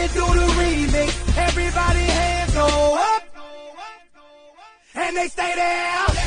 Everybody do the remix. Everybody hands go up. And they stay there.